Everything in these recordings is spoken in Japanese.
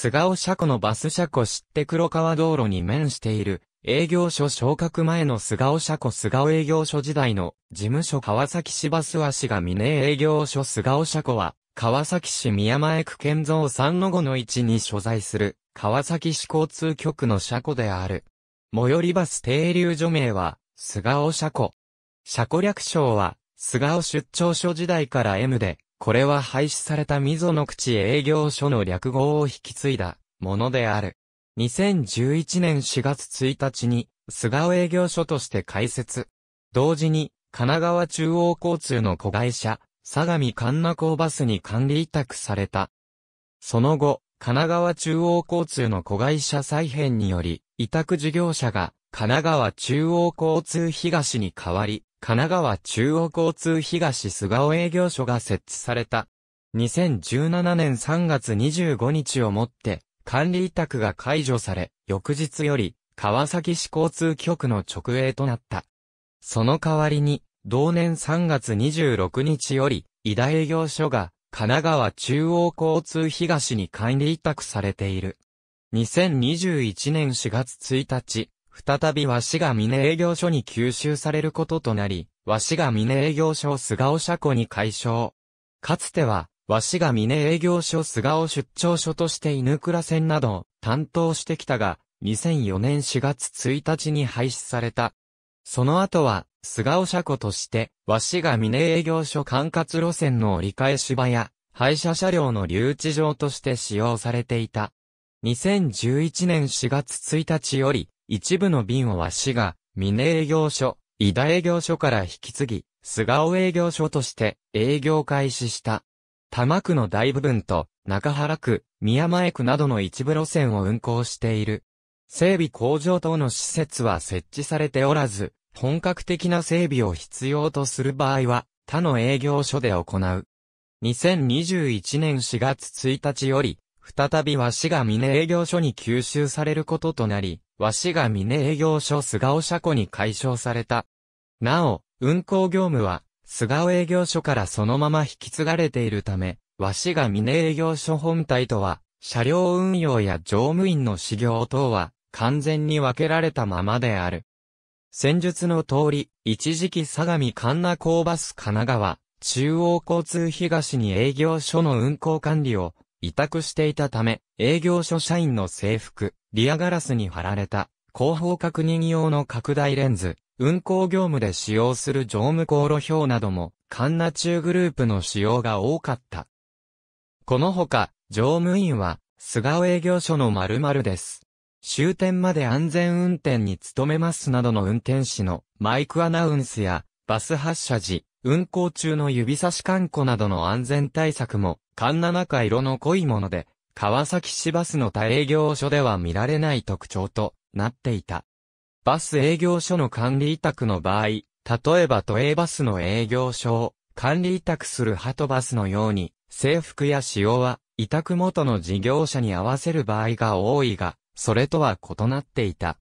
菅尾車庫のバス車庫知って黒川道路に面している、営業所昇格前の菅尾車庫菅尾営業所時代の事務所川崎市バス足が峰営業所菅尾車庫は、川崎市宮前区建造3の5の1に所在する、川崎市交通局の車庫である。最寄りバス停留所名は、菅尾車庫。車庫略称は、菅尾出張所時代から M で、これは廃止された溝の口営業所の略号を引き継いだものである。2011年4月1日に、菅尾営業所として開設。同時に、神奈川中央交通の子会社、相模神奈港バスに管理委託された。その後、神奈川中央交通の子会社再編により、委託事業者が神奈川中央交通東に変わり、神奈川中央交通東菅尾営業所が設置された。2017年3月25日をもって、管理委託が解除され、翌日より、川崎市交通局の直営となった。その代わりに、同年3月26日より、井田営業所が、神奈川中央交通東に管理委託されている。2021年4月1日、再び和志賀峰営業所に吸収されることとなり、和志賀峰営業所菅尾車庫に解消。かつては、和志賀峰営業所菅尾出張所として犬倉線などを担当してきたが、2004年4月1日に廃止された。その後は、菅尾車庫として、和志賀峰営業所管轄路線の折り返し場や、廃車車両の留置場として使用されていた。2011年4月1日より、一部の便をは市が、峰営業所、井田営業所から引き継ぎ、菅尾営業所として営業開始した。多摩区の大部分と中原区、宮前区などの一部路線を運行している。整備工場等の施設は設置されておらず、本格的な整備を必要とする場合は、他の営業所で行う。2021年4月1日より、再び和市が峰営業所に吸収されることとなり、和市が峰営業所菅尾車庫に解消された。なお、運行業務は、菅尾営業所からそのまま引き継がれているため、和市が峰営業所本体とは、車両運用や乗務員の修行等は、完全に分けられたままである。戦術の通り、一時期相模神奈港バス神奈川、中央交通東に営業所の運行管理を委託していたため、営業所社員の制服、リアガラスに貼られた、後方確認用の拡大レンズ、運行業務で使用する乗務航路表なども、カンナ中グループの使用が多かった。このほか、乗務員は、菅尾営業所の〇〇です。終点まで安全運転に努めますなどの運転士のマイクアナウンスや、バス発車時、運行中の指差し観光などの安全対策も環七中色の濃いもので、川崎市バスの他営業所では見られない特徴となっていた。バス営業所の管理委託の場合、例えば都営バスの営業所を管理委託するハトバスのように、制服や使用は委託元の事業者に合わせる場合が多いが、それとは異なっていた。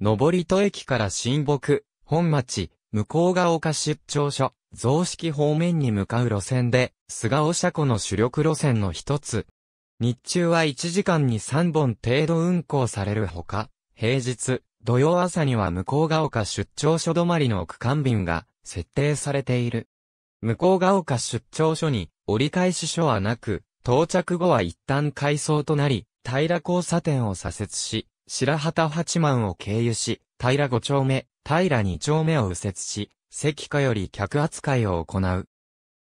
上り戸駅から新木、本町、向ヶ丘出張所、増式方面に向かう路線で、菅尾車庫の主力路線の一つ。日中は1時間に3本程度運行されるほか、平日、土曜朝には向ヶ丘出張所止まりの区間便が設定されている。向ヶ丘出張所に折り返し所はなく、到着後は一旦改装となり、平交差点を左折し、白旗八幡を経由し、平五丁目、平二丁目を右折し、関下より客扱いを行う。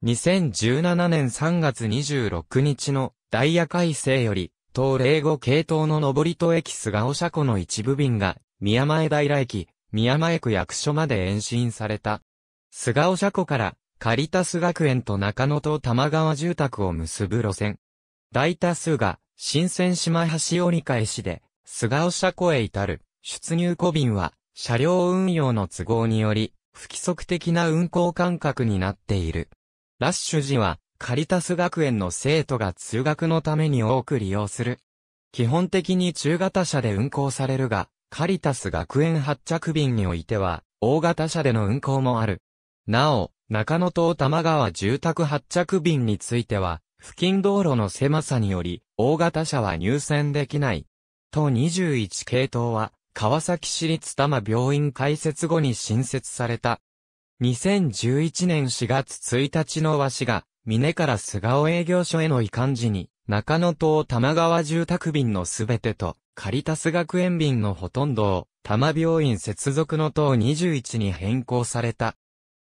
2017年3月26日のダイヤ改正より、東霊後系統の上戸駅菅尾車庫の一部便が、宮前平駅、宮前区役所まで延伸された。菅尾車庫から、カリタス学園と中野と玉川住宅を結ぶ路線。大多数が、新鮮島橋折り返しで、菅尾車庫へ至る、出入庫便は、車両運用の都合により、不規則的な運行間隔になっている。ラッシュ時は、カリタス学園の生徒が通学のために多く利用する。基本的に中型車で運行されるが、カリタス学園発着便においては、大型車での運行もある。なお、中野と玉川住宅発着便については、付近道路の狭さにより、大型車は入線できない。当21系統は、川崎市立多摩病院開設後に新設された。2011年4月1日の和紙が、峰から菅尾営業所への移管時に、中野島玉川住宅便のすべてと、カリタス学園便のほとんどを、多摩病院接続の塔21に変更された。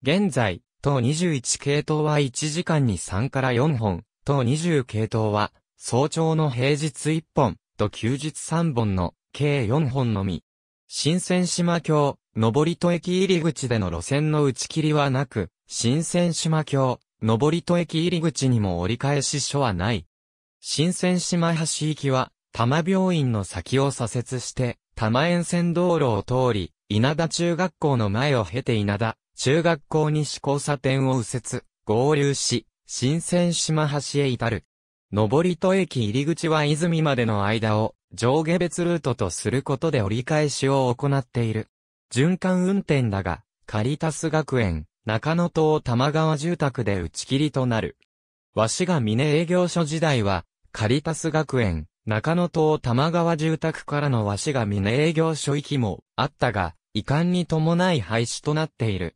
現在、塔21系統は1時間に3から4本、塔20系統は、早朝の平日1本、と休日3本の、計4本のみ。新鮮島橋、登戸駅入り口での路線の打ち切りはなく、新鮮島橋、登戸駅入り口にも折り返し所はない。新鮮島橋行きは、多摩病院の先を左折して、多摩沿線道路を通り、稲田中学校の前を経て稲田、中学校西交差点を右折、合流し、新鮮島橋へ至る。上戸駅入り口は泉までの間を上下別ルートとすることで折り返しを行っている。循環運転だが、カリタス学園、中野島玉川住宅で打ち切りとなる。わしが峰営業所時代は、カリタス学園、中野島玉川住宅からのわしが峰営業所行きもあったが、遺憾に伴い廃止となっている。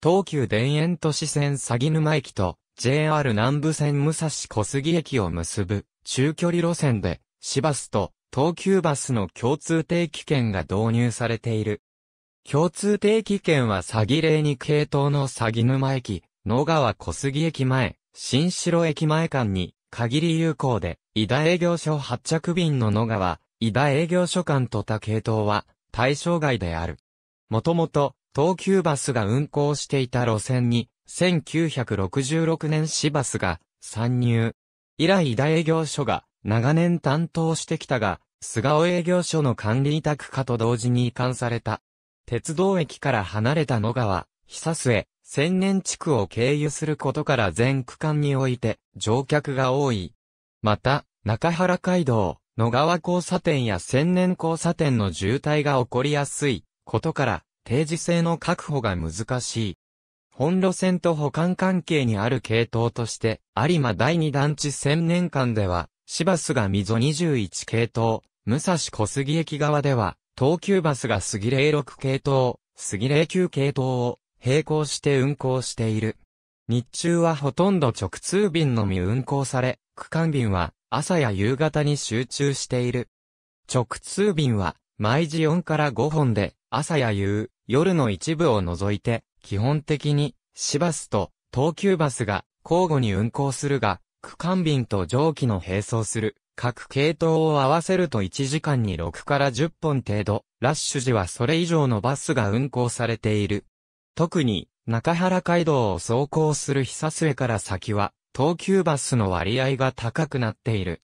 東急田園都市線鷺沼駅と JR 南部線武蔵小杉駅を結ぶ中距離路線で、市バスと東急バスの共通定期券が導入されている。共通定期券は詐欺例に系統の鷺沼駅、野川小杉駅前、新城駅前間に限り有効で、伊田営業所発着便の野川、伊田営業所間と他系統は対象外である。もともと、東急バスが運行していた路線に、1966年市バスが参入。以来伊田営業所が長年担当してきたが、菅尾営業所の管理委託化と同時に移管された。鉄道駅から離れた野川、久末、千年地区を経由することから全区間において乗客が多い。また、中原街道、野川交差点や千年交差点の渋滞が起こりやすいことから定時制の確保が難しい。本路線と保管関係にある系統として、有馬第二団地千年間では、市バスが溝21系統、武蔵小杉駅側では、東急バスが杉06系統、杉09系統を並行して運行している。日中はほとんど直通便のみ運行され、区間便は朝や夕方に集中している。直通便は毎時4から5本で朝や夕、夜の一部を除いて基本的に市バスと東急バスが交互に運行するが、区間便と蒸気の並走する各系統を合わせると1時間に6から10本程度、ラッシュ時はそれ以上のバスが運行されている。特に、中原街道を走行する久末から先は、東急バスの割合が高くなっている。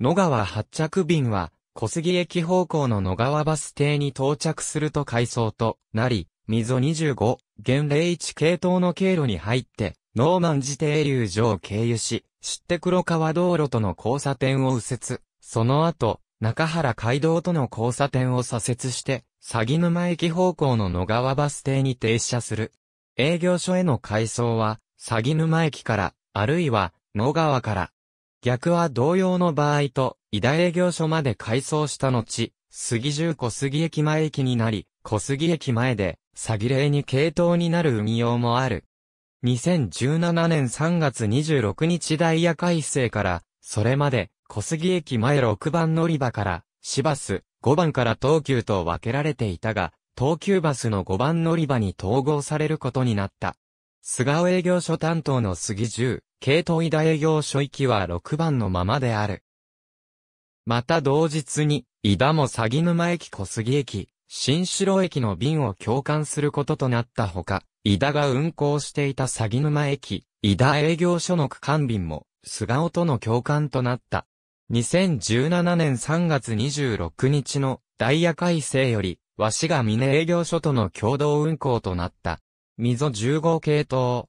野川発着便は、小杉駅方向の野川バス停に到着すると回送となり、溝25、現01系統の経路に入って、ノーマン自停留所を経由し、知って黒川道路との交差点を右折、その後、中原街道との交差点を左折して、鷺沼駅方向の野川バス停に停車する。営業所への回送は、鷺沼駅から、あるいは、野川から。逆は同様の場合と、伊田営業所まで回送した後、杉十小杉駅前駅になり、小杉駅前で、詐欺例に系統になる運用もある。2017年3月26日ダイヤ改正から、それまで、小杉駅前6番乗り場から、市バス、5番から東急と分けられていたが、東急バスの5番乗り場に統合されることになった。菅尾営業所担当の杉10、系統井田営業所行きは6番のままである。また同日に、井田も鷺沼駅小杉駅、新城駅の便を共感することとなったほか、井田が運行していた鷺沼駅、井田営業所の区間便も、菅尾との共感となった。2017年3月26日のダイヤ改正より、和紙が峰営業所との共同運行となった。溝15系統。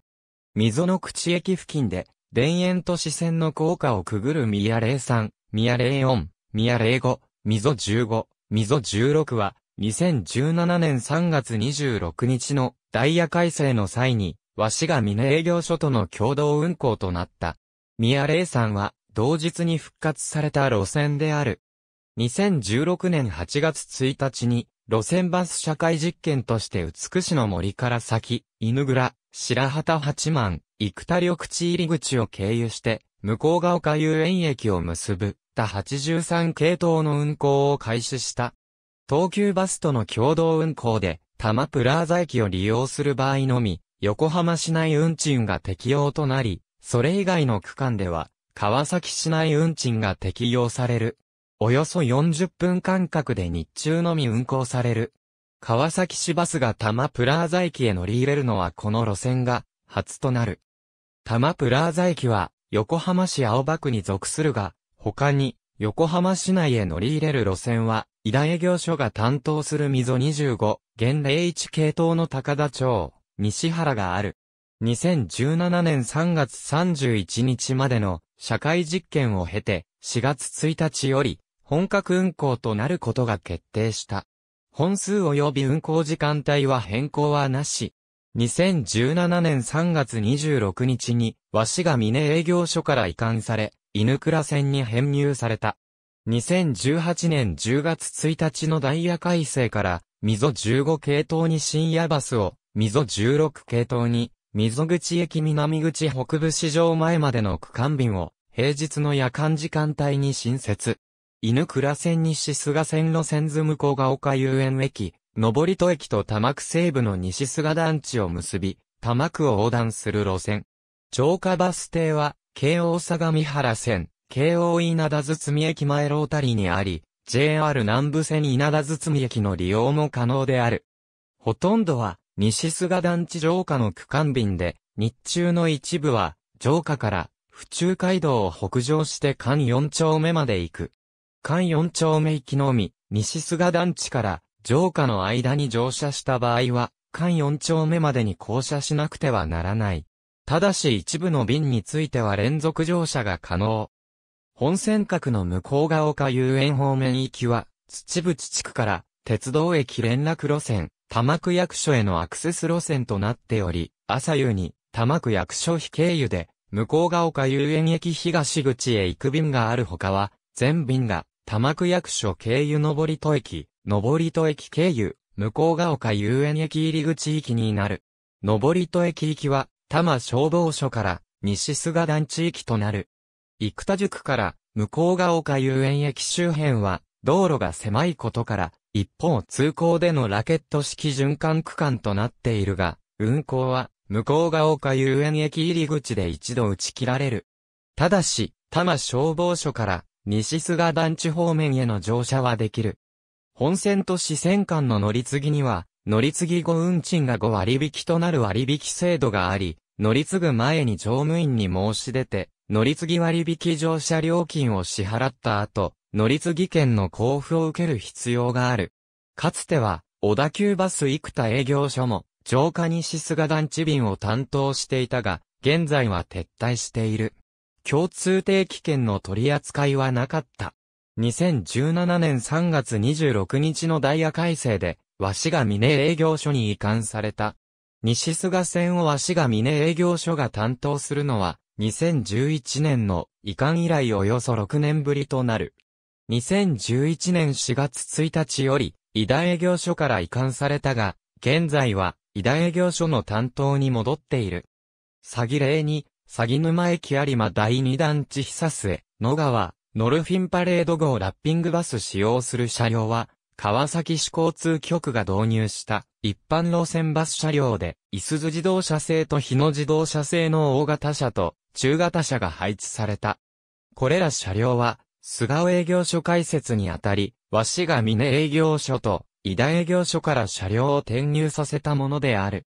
溝の口駅付近で、田園都市線の高架をくぐる宮03、宮04、宮05、溝15、溝16は、2017年3月26日のダイヤ改正の際に、和紙が峰営業所との共同運行となった。宮霊山は同日に復活された路線である。2016年8月1日に路線バス社会実験として美しの森から先、犬倉、白旗八幡、生田緑地入り口を経由して、向こうが丘遊園駅を結ぶ、他83系統の運行を開始した。東急バスとの共同運行で、多摩プラーザ駅を利用する場合のみ、横浜市内運賃が適用となり、それ以外の区間では、川崎市内運賃が適用される。およそ40分間隔で日中のみ運行される。川崎市バスが多摩プラーザ駅へ乗り入れるのはこの路線が初となる。多摩プラーザ駅は横浜市青葉区に属するが、他に横浜市内へ乗り入れる路線は、井田営業所が担当する溝25、現01系統の高田町、西原がある。2017年3月31日までの社会実験を経て、4月1日より本格運行となることが決定した。本数及び運行時間帯は変更はなし。2017年3月26日に、和紙が峰営業所から移管され、犬倉線に編入された。2018年10月1日のダイヤ改正から、溝15系統に深夜バスを、溝16系統に、溝口駅南口北部市場前までの区間便を、平日の夜間時間帯に新設。犬倉線西菅線路線図向ヶ丘遊園駅、登戸駅と多摩区西部の西菅団地を結び、多摩区を横断する路線。城下バス停は、京王相模原線、京王稲田堤駅前ロータリーにあり、JR 南部線稲田堤駅の利用も可能である。ほとんどは、西菅団地城下の区間便で、日中の一部は、城下から府中街道を北上して関4丁目まで行く。関4丁目行きのみ、西菅団地から城下の間に乗車した場合は、関4丁目までに降車しなくてはならない。ただし一部の便については連続乗車が可能。本線角の向こう側丘遊園方面行きは、土淵地区から鉄道駅連絡路線、玉区役所へのアクセス路線となっており、朝夕に玉区役所非経由で向こうが丘遊園駅東口へ行く便があるほかは、全便が、玉区役所経由登戸駅、登戸駅経由、向こうが丘遊園駅入り口行きになる。登戸駅行きは、多摩消防署から、西菅団地域となる。生田塾から、向こうが丘遊園駅周辺は、道路が狭いことから、一方通行でのラケット式循環区間となっているが、運行は、向こうが丘遊園駅入り口で一度打ち切られる。ただし、多摩消防署から西菅団地方面への乗車はできる。本線と支線間の乗り継ぎには、乗り継ぎ後運賃が5割引となる割引制度があり、乗り継ぐ前に乗務員に申し出て、乗り継ぎ割引乗車料金を支払った後、乗り継ぎ券の交付を受ける必要がある。かつては、小田急バス生田営業所も、浄化西菅団地便を担当していたが、現在は撤退している。共通定期券の取り扱いはなかった。2017年3月26日のダイヤ改正で、和紙が峰営業所に移管された。西菅線を和紙が峰営業所が担当するのは、2011年の移管以来およそ6年ぶりとなる。2011年4月1日より、井田営業所から移管されたが、現在は、井田営業所の担当に戻っている。詐欺例に、詐欺沼駅有馬第二団地久末、野川、ノルフィンパレード号ラッピングバス使用する車両は、川崎市交通局が導入した一般路線バス車両で、イスズ自動車製と日野自動車製の大型車と中型車が配置された。これら車両は、菅尾営業所開設にあたり、和紙が峰営業所と井田営業所から車両を転入させたものである。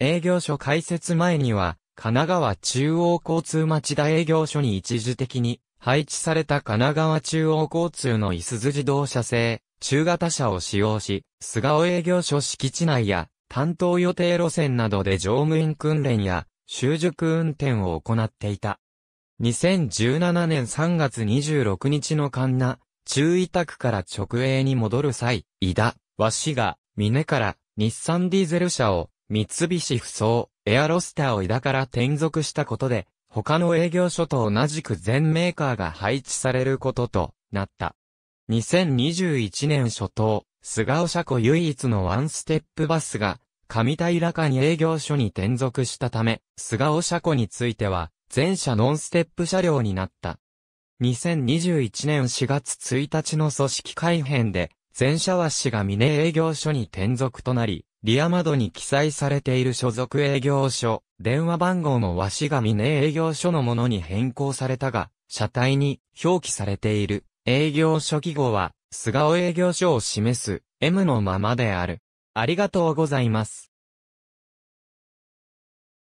営業所開設前には、神奈川中央交通町田営業所に一時的に配置された神奈川中央交通のいすず自動車製、中型車を使用し、菅尾営業所敷地内や担当予定路線などで乗務員訓練や習熟運転を行っていた。2017年3月26日の神奈、中委託から直営に戻る際、井田、和紙が、峰から、日産ディーゼル車を、三菱不走、エアロスターを井田から転属したことで、他の営業所と同じく全メーカーが配置されることとなった。2021年初頭、菅尾車庫唯一のワンステップバスが、上平かに営業所に転属したため、菅尾車庫については、全車ノンステップ車両になった。2021年4月1日の組織改編で、全社和紙が峰営業所に転属となり、リア窓に記載されている所属営業所、電話番号の和紙が峰営業所のものに変更されたが、車体に表記されている営業所記号は、菅尾営業所を示す M のままである。ありがとうございます。